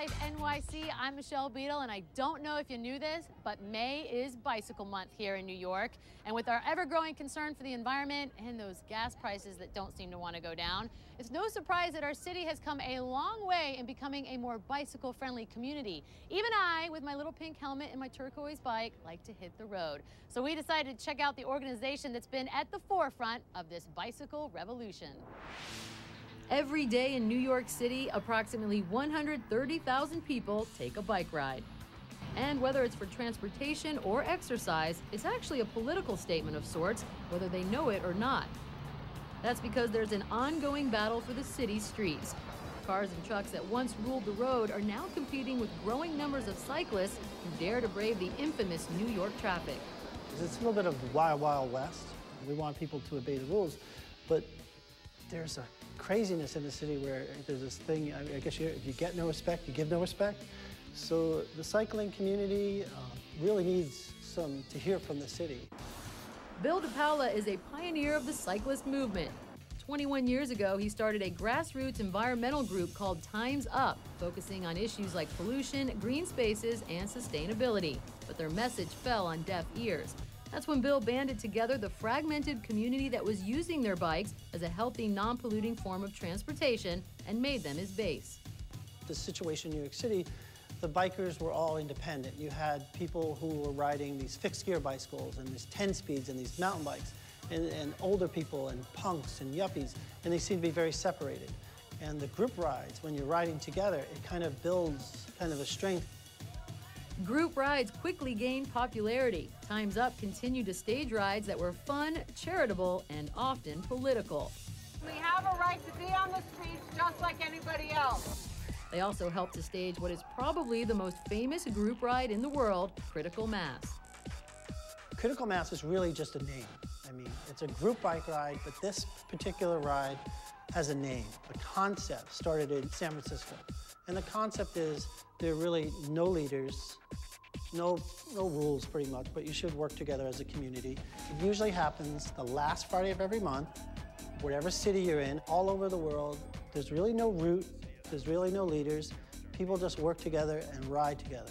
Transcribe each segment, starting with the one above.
Life NYC. I'm Michelle Beadle, and I don't know if you knew this, but May is Bicycle Month here in New York. And with our ever growing concern for the environment and those gas prices that don't seem to want to go down, it's no surprise that our city has come a long way in becoming a more bicycle friendly community. Even I, with my little pink helmet and my turquoise bike, like to hit the road. So we decided to check out the organization that's been at the forefront of this bicycle revolution. Every day in New York City, approximately 130,000 people take a bike ride. And whether it's for transportation or exercise, it's actually a political statement of sorts, whether they know it or not. That's because there's an ongoing battle for the city's streets. Cars and trucks that once ruled the road are now competing with growing numbers of cyclists who dare to brave the infamous New York traffic. It's a little bit of wild, wild west. We want people to obey the rules, but there's a craziness in the city where there's this thing, I guess you, if you get no respect, you give no respect. So the cycling community uh, really needs some to hear from the city. Bill DiPaola is a pioneer of the cyclist movement. 21 years ago, he started a grassroots environmental group called Times Up, focusing on issues like pollution, green spaces, and sustainability. But their message fell on deaf ears. That's when Bill banded together the fragmented community that was using their bikes as a healthy, non polluting form of transportation and made them his base. The situation in New York City, the bikers were all independent. You had people who were riding these fixed gear bicycles and these 10 speeds and these mountain bikes, and, and older people and punks and yuppies, and they seemed to be very separated. And the group rides, when you're riding together, it kind of builds kind of a strength Group rides quickly gained popularity. Time's Up continued to stage rides that were fun, charitable, and often political. We have a right to be on the streets just like anybody else. They also helped to stage what is probably the most famous group ride in the world, Critical Mass. Critical Mass is really just a name. I mean, it's a group bike ride, but this particular ride has a name. The concept started in San Francisco. And the concept is there are really no leaders, no, no rules pretty much, but you should work together as a community. It usually happens the last Friday of every month, whatever city you're in, all over the world. There's really no route, there's really no leaders. People just work together and ride together.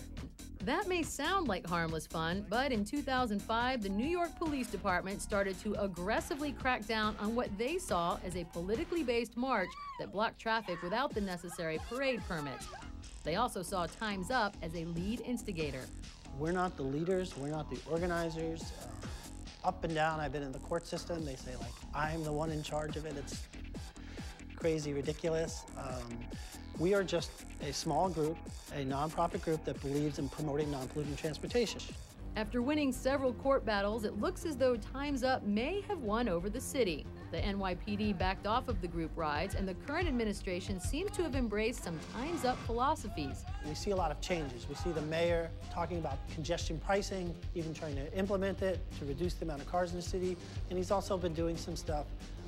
That may sound like harmless fun, but in 2005, the New York Police Department started to aggressively crack down on what they saw as a politically based march that blocked traffic without the necessary parade permit. They also saw Time's Up as a lead instigator. We're not the leaders, we're not the organizers. Uh, up and down, I've been in the court system. They say, like, I'm the one in charge of it. It's crazy, ridiculous. Um, we are just a small group, a nonprofit group that believes in promoting non-polluting transportation. After winning several court battles, it looks as though Time's Up may have won over the city. The NYPD backed off of the group rides, and the current administration seems to have embraced some Time's Up philosophies. We see a lot of changes. We see the mayor talking about congestion pricing, even trying to implement it to reduce the amount of cars in the city. And he's also been doing some stuff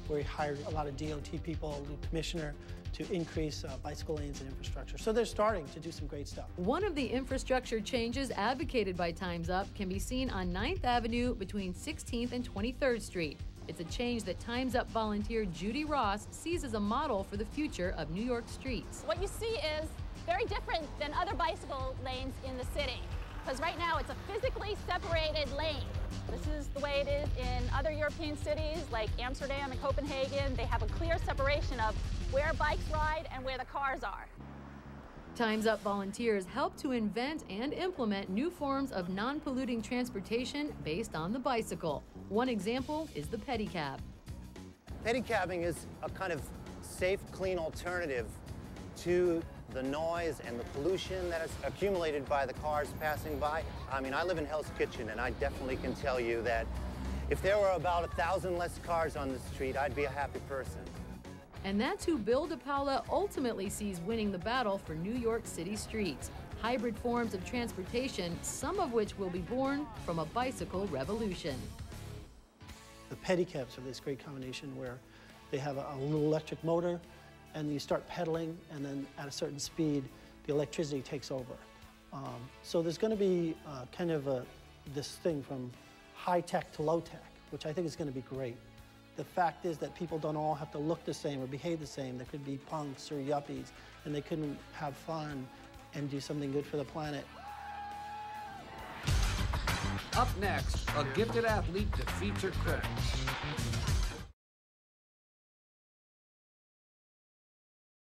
where he hired a lot of DOT people, the commissioner, to increase uh, bicycle lanes and infrastructure. So they're starting to do some great stuff. One of the infrastructure changes advocated by Time's Up can be seen on 9th Avenue between 16th and 23rd Street. It's a change that Time's Up volunteer Judy Ross sees as a model for the future of New York streets. What you see is very different than other bicycle lanes in the city. Because right now it's a physically separated lane. This is the way it is in other European cities like Amsterdam and Copenhagen. They have a clear separation of where bikes ride and where the cars are. Time's Up volunteers help to invent and implement new forms of non polluting transportation based on the bicycle. One example is the pedicab. Pedicabbing is a kind of safe, clean alternative to the noise and the pollution that is accumulated by the cars passing by. I mean, I live in Hell's Kitchen, and I definitely can tell you that if there were about a thousand less cars on the street, I'd be a happy person. And that's who Bill DiPaola ultimately sees winning the battle for New York City streets. Hybrid forms of transportation, some of which will be born from a bicycle revolution. The pedicabs are this great combination where they have a, a little electric motor and you start pedaling and then at a certain speed, the electricity takes over. Um, so there's going to be uh, kind of a, this thing from high tech to low tech, which I think is going to be great. The fact is that people don't all have to look the same or behave the same. There could be punks or yuppies, and they couldn't have fun and do something good for the planet. Up next, a gifted athlete defeats her critics.